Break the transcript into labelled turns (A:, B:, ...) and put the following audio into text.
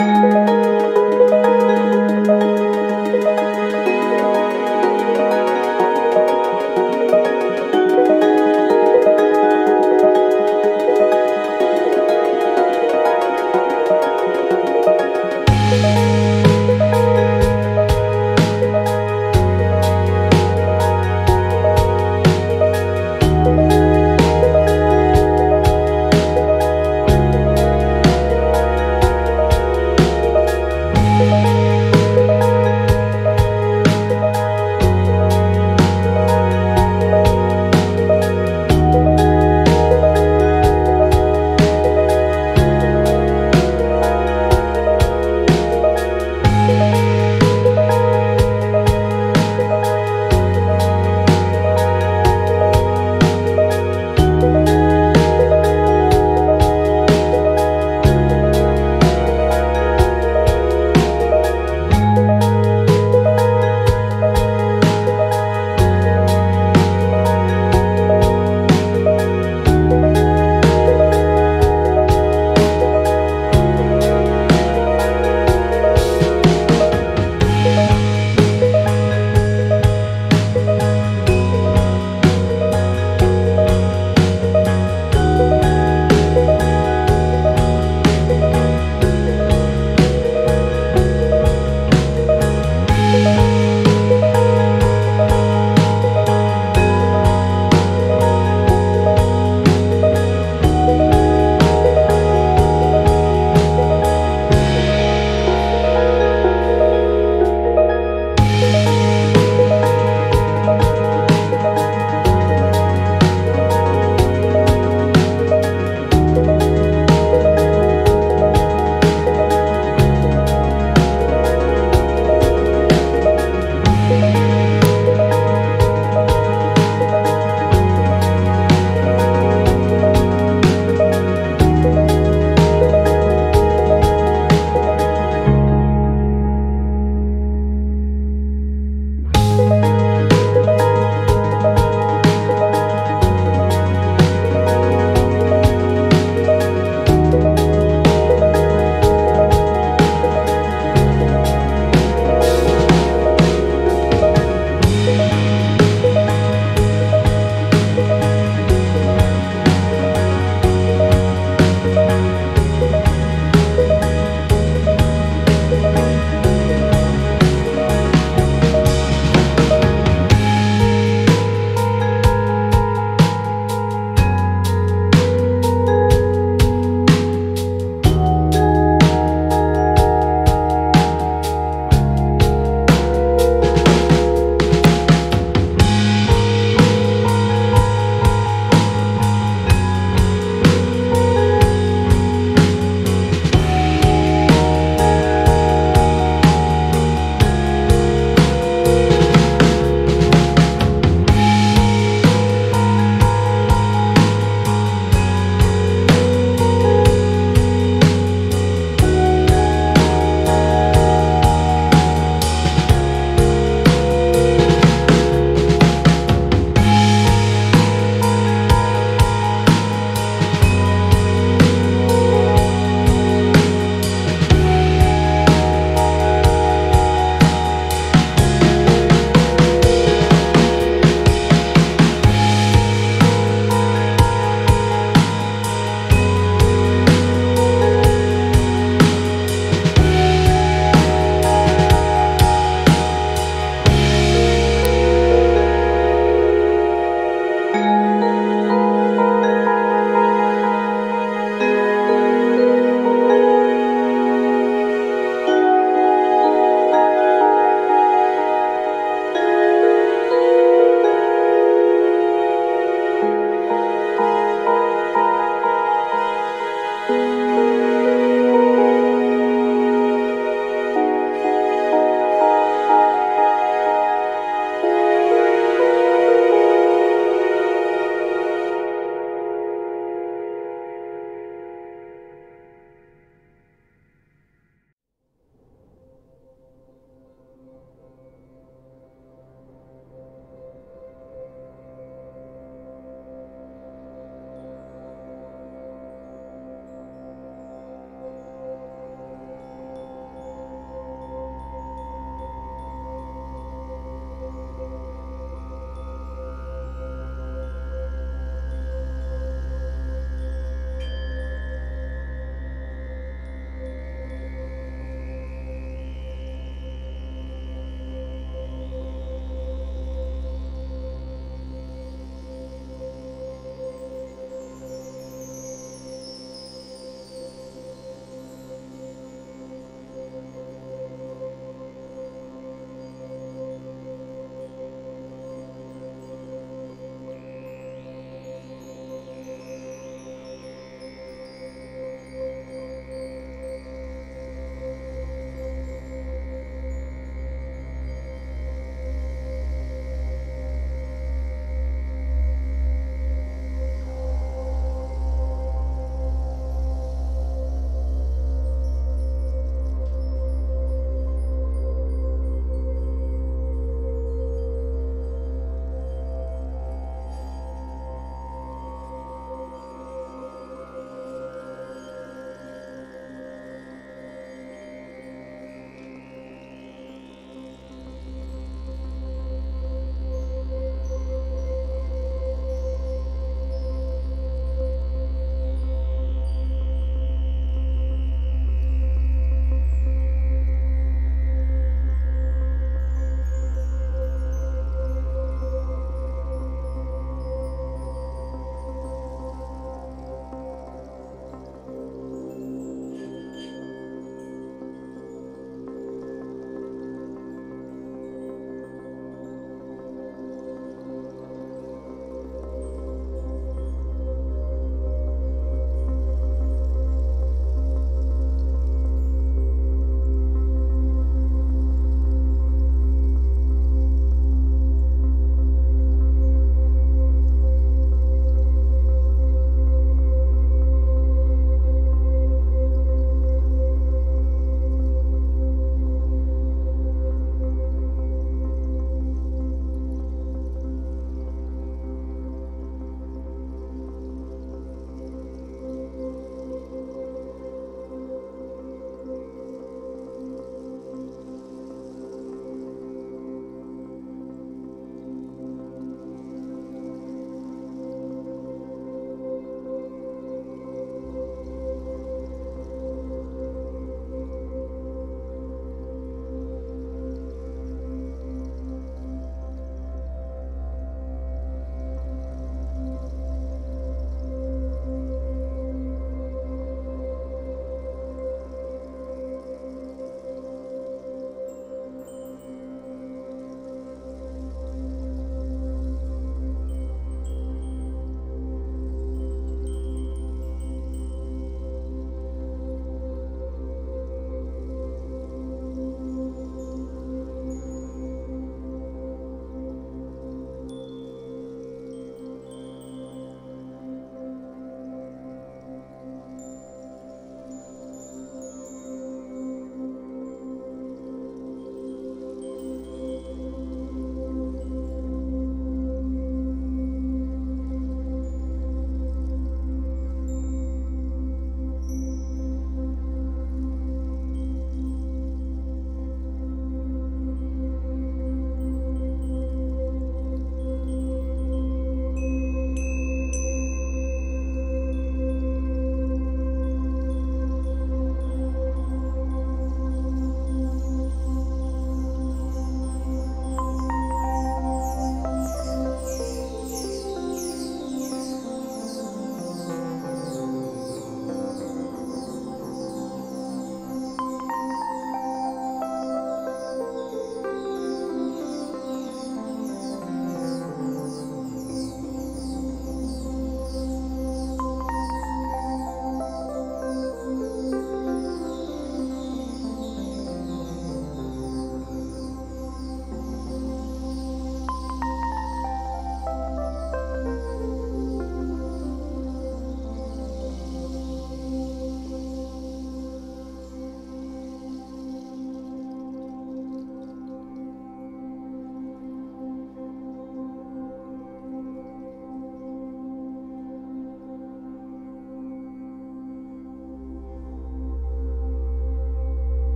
A: Música